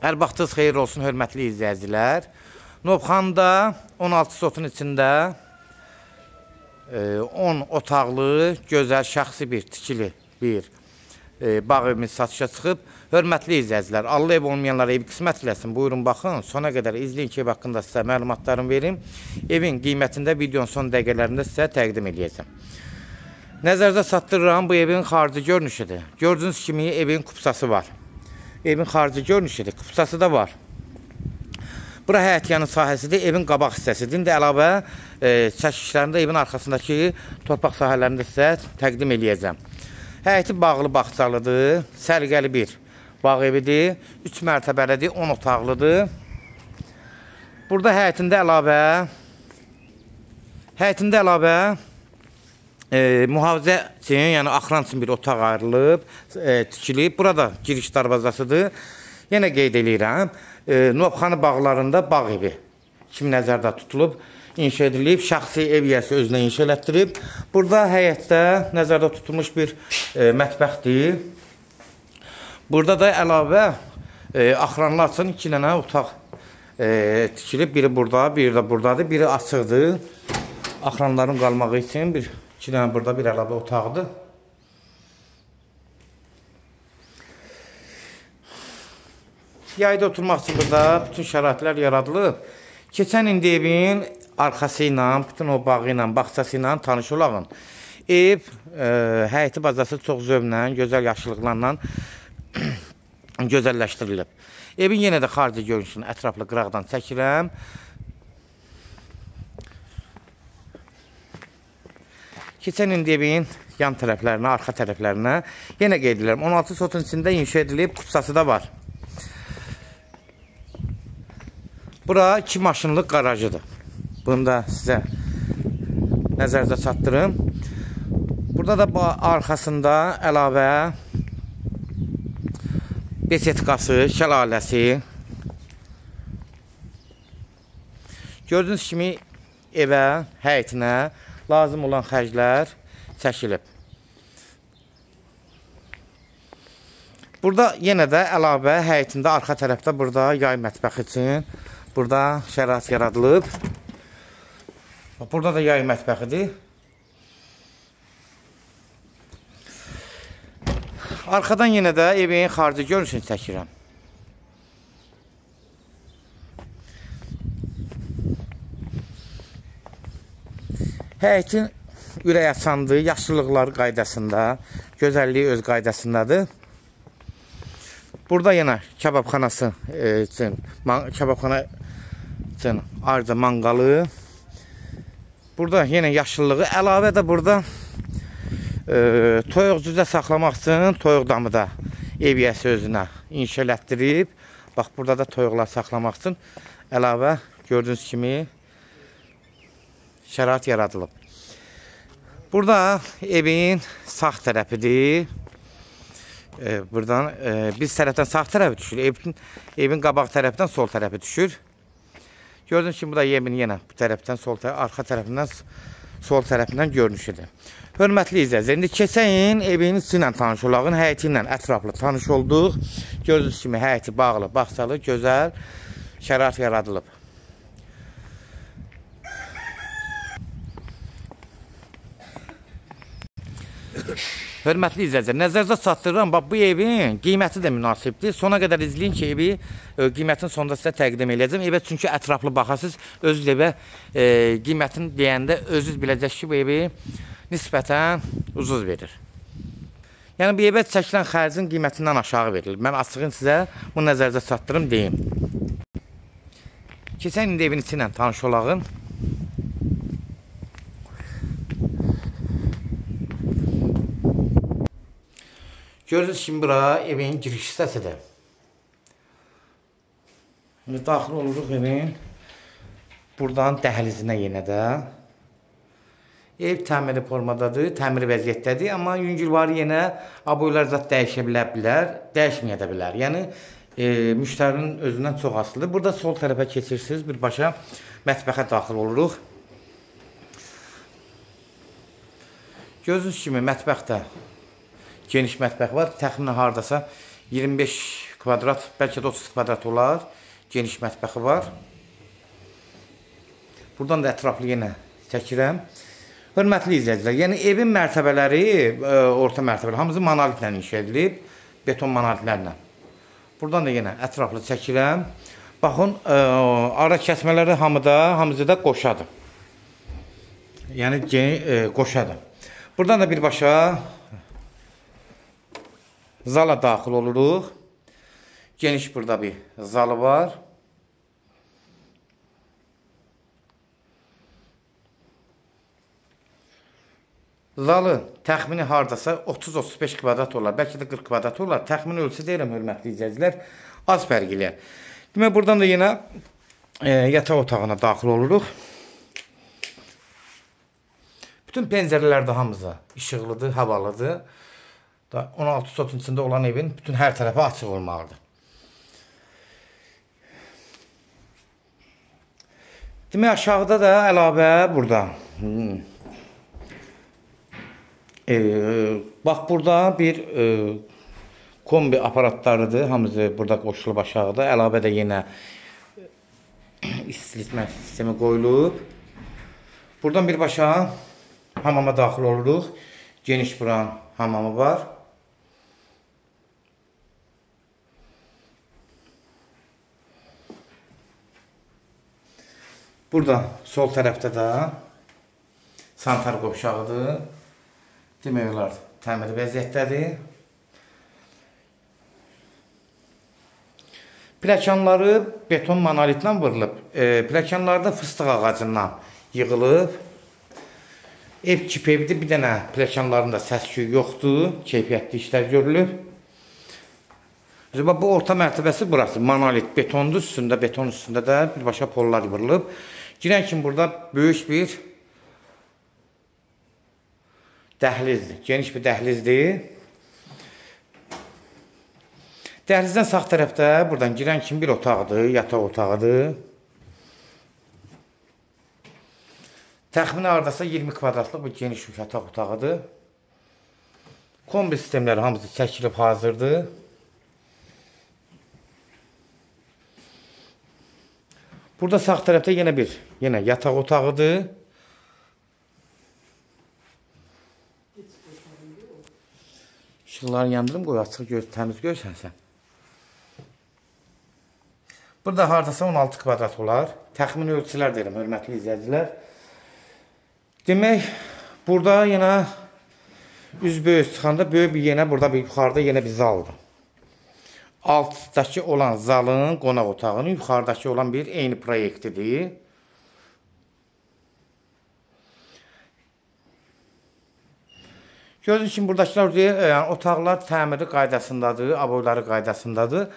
Hər vaxtınız xeyir olsun, hörmətli izləyicilər. Novxanda 16 sotun içində e, 10 otaqlı, gözəl, şəxsi bir, tikili bir e, bağ evimiz satışa çıxıb. Hörmətli izləyicilər, Allah ev olmayanlara ev qismət eləsin. Buyurun, baxın. Sona qədər izləyin ki, ev haqqında sizə məlumatlarımı verim. Evin qiymətində videonun son dəqiqələrində sizə təqdim edəcəm. Nəzərdə satdırıram bu evin xarici görünüşüdür. Gördüyünüz kimi evin kupsası var. Evin xarici görünüşüdür. Kupsası da var. Bura həyətyanın sahəsidir, evin qabaq hissəsidir. İndi əlavə e, çəkişlərində evin arxasındakı torpaq sahələrində sizə təqdim eləyəcəm. Həyəti bağlı bağçalıdır, sərgəli bir bağ evidir. 3 mərtəbəlidir, 10 otaqlıdır. Burada həyətində əlavə həyətində əlavə e, mühafizə üçün, yəni axran üçün bir otaq ayrılıb, e, tikilib. Burada giriş darvazasıdır. Yenə qeyd eləyirəm, e, Novxanı bağlarında bağ evi kimi nəzərdə tutulub, inşa edilib, şəxsi ev yiyəsi özünə inşa elətdirib. Burada həyətdə nəzərdə tutulmuş bir e, mətbəxdir. Burada da əlavə e, axranlar üçün iki dənə otaq e, tikilib. Biri burada, biri də buradadır. Biri açıqdır. Axranların qalmağı üçün bir iki dənə burada bir əlavə otaqdır. Yayda oturmaq üçün burada bütün şəraitlər yaradılıb. Keçən indi evin arxası ilə, bütün o bağı ilə, bağçası ilə tanış olağın. Ev, e, həyəti bazası çox zövqlə, gözəl yaşıllıqlarla gözəlləşdirilib. Evin yenə də xarici görünüşünü ətraflı qıraqdan çəkirəm. Keçən indi evin yan tərəflərinə, arxa tərəflərinə yenə qeyd edirəm. 16 sotun içində inşa edilib, kupsası da var. Bura 2 maşınlıq qarajıdır. Bunu da sizə nəzərdə çatdırım. Burada da arxasında əlavə besetkası, şəlaləsi. Gördüyünüz kimi evə, həyətinə lazım olan xərclər çəkilib. Burada yenə də əlavə həyətində arxa tərəfdə burada yay mətbəx üçün burada şərait yaradılıb. Burada da yay mətbəxidir. Arxadan yenə də evin xarici görünüşünü çəkirəm. Həyətin ürək açandır, yaşlılıqlar qaydasında, gözəlliyi öz qaydasındadır. Burada yenə kebabxanası e, üçün, kebabxana üçün ayrıca manqalı. Burada yenə yaşlılığı, əlavə də burada e, toyuq cüzə saxlamaq üçün toyuq damı da ev yəsi özünə inşa elətdirib. Bax, burada da toyuqlar saxlamaq üçün əlavə gördüyünüz kimi şərait yaradılıb. Burada evin sağ tərəfidir. E, buradan e, biz tərəfdən sağ tərəfi düşür. Evin, evin qabaq tərəfdən sol tərəfi düşür. Gördüyünüz kimi bu da evin yenə bu tərəfdən sol tərəf, arxa tərəfindən sol tərəfindən görünüşüdür. Hörmətli izləyicilər, indi keçən evin içi ilə tanış olağın, həyəti ilə ətraflı tanış olduq. Gördüyünüz kimi həyəti bağlı, bağçalı, gözəl şərait yaradılıb. Hörmətli izləyicilər, nəzərdə çatdırıram, bax bu evin qiyməti də münasibdir. Sona qədər izləyin ki, evi e, qiymətin sonunda sizə təqdim edəcəm. Evə çünki ətraflı baxasınız, özünüz evə e, qiymətini deyəndə özünüz biləcəksiniz ki, bu evi nisbətən ucuz verir. Yəni bu evə çəkilən xərcin qiymətindən aşağı verilir. Mən açığın sizə bu nəzərdə çatdırım deyim. Keçən indi evin içi ilə tanış olağın. Görürsünüz kimi bura evin giriş hissəsidir. İndi daxil oluruq evin buradan dəhlizinə yenə də. Ev təmiri formadadır, təmir vəziyyətdədir, amma yüngülvarı yenə aboylar zat dəyişə bilər, bilər dəyişməyə də bilər. Yəni e, müştərinin özündən çox asılıdır. Burada sol tərəfə keçirsiniz, birbaşa mətbəxə daxil oluruq. Gözünüz kimi mətbəxdə geniş mətbəx var. Təxminən hardasa 25 kvadrat, bəlkə də 30 kvadrat olar. Geniş mətbəxi var. Buradan da ətraflı yenə çəkirəm. Hörmətli izləyicilər, yəni evin mərtəbələri, ə, e, orta mərtəbələr hamısı monolitlə inşa edilib, beton monolitlərlə. Buradan da yenə ətraflı çəkirəm. Baxın, ə, e, ara kəsmələri hamıda, hamısı da qoşadır. Yəni ə, e, qoşadır. Buradan da birbaşa zala daxil oluruq. Geniş burada bir zalı var. Zalı təxmini hardasa 30-35 kvadrat olar, bəlkə də 40 kvadrat olar. Təxmini ölçü deyirəm, hörmətli izləyicilər, az fərq eləyər. Demək, buradan da yenə e, yataq otağına daxil oluruq. Bütün pəncərələr də hamısı işıqlıdır, havalıdır. 16 sotun içində olan evin bütün hər tərəfi açıq olmalıdır. Demək, aşağıda da əlavə burada. Hmm. E, bax burada bir e, kombi aparatlarıdır. Hamısı burada qoşulub aşağıda. Əlavə də yenə istilitmə sistemi qoyulub. Buradan birbaşa hamama daxil oluruq. Geniş buran hamamı var. Burada sol tərəfdə də santar qovşağıdır. Demək olar, təmir vəziyyətdədir. Pləkanları beton monolitlə vurulub. E, pləkanlarda fıstıq ağacından yığılıb. Ev kip evdir, bir dənə pləkanlarında səs-küy yoxdur, keyfiyyətli işlər görülüb. Bu orta mərtəbəsi burası, monolit betondur, üstündə beton üstündə də birbaşa pollar vurulub. Girən kimi burada böyük bir dəhlizdir. Geniş bir dəhlizdir. Dəhlizdən sağ tərəfdə buradan girən kimi bir otaqdır, yataq otağıdır. Təxmini hardasa 20 kvadratlıq bir geniş yataq otağıdır. Kombi sistemləri hamısı çəkilib hazırdır. Burada sağ tərəfdə yenə bir, yenə yataq otağıdır. İşıqları yandırım, qoy açıq göz, təmiz görsən sən. Burada hardasa 16 kvadrat olar. Təxmini ölçülər deyirəm, hörmətli izləyicilər. Demək, burada yenə üz böyük çıxanda böyük bir yenə, burada bir yuxarıda yenə bir zaldır. Altdakı olan zalın, qonaq otağının yuxarıdakı olan bir eyni proyektidir. Gördüyünüz kimi buradakılar yəni, otaqlar təmiri qaydasındadır, aboyları qaydasındadır.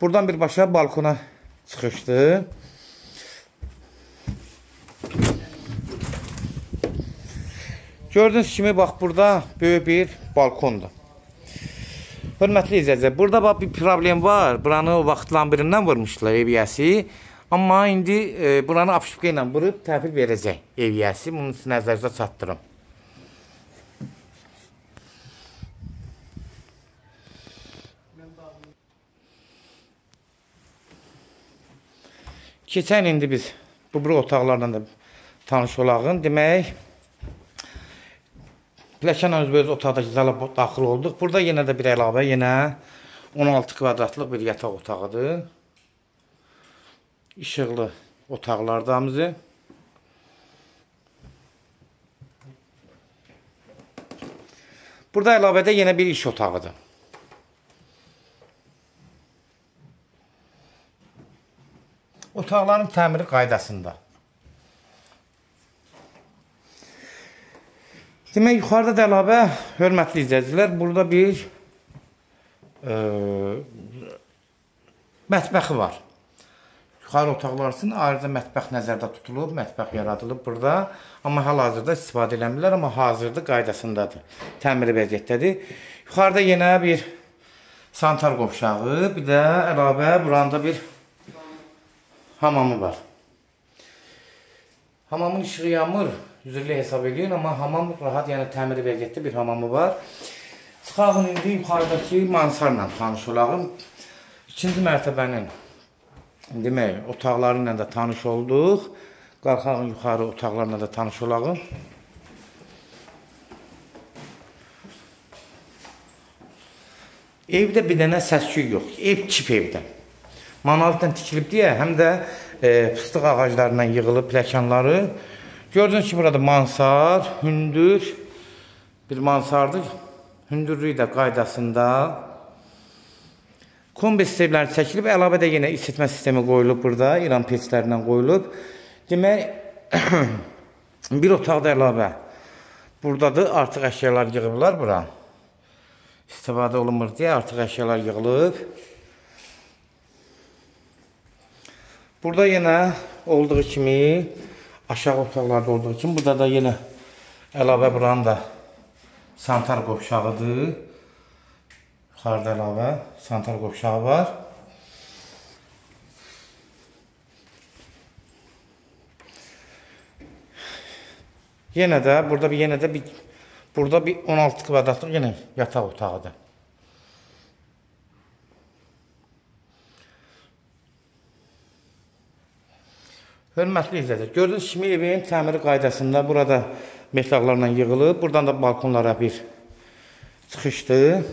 Buradan birbaşa balkona çıxışdır. Gördüyünüz kimi bax burada böyük bir balkondur. Hörmətli izləyicilər, burada bax bir problem var. Buranı vaxt lambirindən vurmuşdular eviyyəsi. Amma indi e, buranı apışıqqa ilə vurub təhvil verəcək eviyyəsi. Bunu nəzərinizə çatdırım. Keçən indi biz bu bura otaqlarla da tanış olağın. Demək, Pləkan öz otaqdakı zala daxil olduq. Burada yenə də bir əlavə, yenə 16 kvadratlıq bir yataq otağıdır. İşıqlı otaqlardamızı. Burada əlavədə yenə bir iş otağıdır. Otaqların təmiri qaydasında. Demək, yuxarıda da əlavə, hörmətli izləyicilər, burada bir e, mətbəxi var. Yuxarı otaqlar üçün ayrıca mətbəx nəzərdə tutulub, mətbəx yaradılıb burada. Amma hal-hazırda istifadə eləmirlər, amma hazırda qaydasındadır. Təmiri vəziyyətdədir. Yuxarıda yenə bir santar qovşağı, bir də əlavə buranda bir hamamı var. Hamamın işığı yanmır, üzrli hesab edilir, amma hamam rahat, yəni təmiri vəziyyətdə bir hamamı var. Çıxağın indi yuxarıdakı mansarla tanış olağım. İkinci mərtəbənin demək, otaqları ilə də tanış olduq. Qalxaq yuxarı otaqlarla da tanış olaq. Evdə bir dənə səs-küy yox. Ev kip evdən. Monolitdən tikilib deyə, həm də e, fıstıq ağaclarından yığılıb pləkanları. Gördüyünüz ki, burada mansar, hündür bir mansardır. Hündürlüyü də qaydasında. Kombi sistemləri çəkilib, əlavə də yenə isitmə sistemi qoyulub burada, İran peçlərindən qoyulub. Demək, bir otaqda əlavə buradadır, artıq əşyalar yığıblar bura. İstifadə olunmur deyə artıq əşyalar yığılıb. Burada yenə olduğu kimi, aşağı otaqlarda olduğu kimi, burada da yenə əlavə buranın da santar qovşağıdır. Yuxarıda əlavə santar qovşağı var. Yenə də burada bir yenə də bir burada bir 16 kvadratlıq yenə yataq otağıdır. Hörmətli izləyicilər, gördüyünüz kimi evin təmiri qaydasında burada metlaqlarla yığılıb. Buradan da balkonlara bir çıxışdır.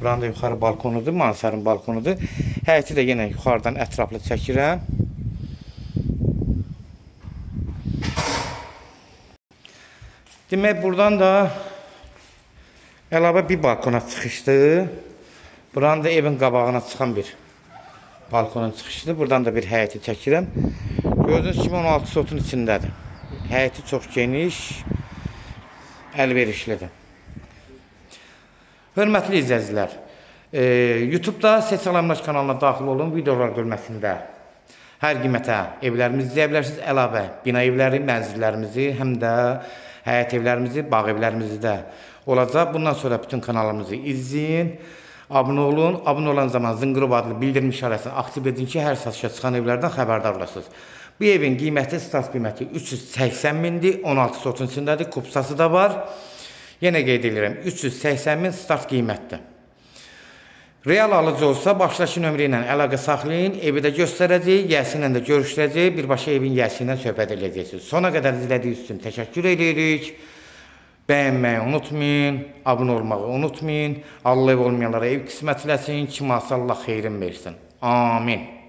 Buranın da yuxarı balkonudur, mansarın balkonudur. Həyəti də yenə yuxarıdan ətraflı çəkirəm. Demək, buradan da əlavə bir balkona çıxışdır. Buranın da evin qabağına çıxan bir balkonun çıxışıdır. Buradan da bir həyəti çəkirəm. Gördüyünüz kimi 16 sotun içindədir. Həyəti çox geniş, əlverişlidir. Hörmətli izləyicilər, e, YouTube-da Ses Salamlaş kanalına daxil olun, videolar görməsində hər qiymətə evlərimizi izləyə bilərsiniz. Əlavə bina evləri, mənzillərimizi, həm də həyət evlərimizi, bağ evlərimizi də olacaq. Bundan sonra bütün kanalımızı izləyin. Abunə olun. Abunə olan zaman zınqırov adlı bildirim işarəsini aktiv edin ki, hər satışa çıxan evlərdən xəbərdar olasınız. Bu evin qiyməti, start qiyməti 380 mindir, 16 sotun içindədir, kupsası da var. Yenə qeyd edirəm, 380 min start qiymətdir. Real alıcı olsa başdakı nömrə ilə əlaqə saxlayın, evi də göstərəcək, yəsi ilə də görüşdürəcək, birbaşa evin yəsi ilə söhbət edəcəksiniz. Sona qədər izlədiyiniz üçün təşəkkür edirik. Bəyənməyi unutmayın, abunə olmağı unutmayın. Allah ev olmayanlara ev qismətləsin, kim Allah xeyrin versin. Amin.